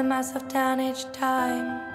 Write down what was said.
the mass I've each time.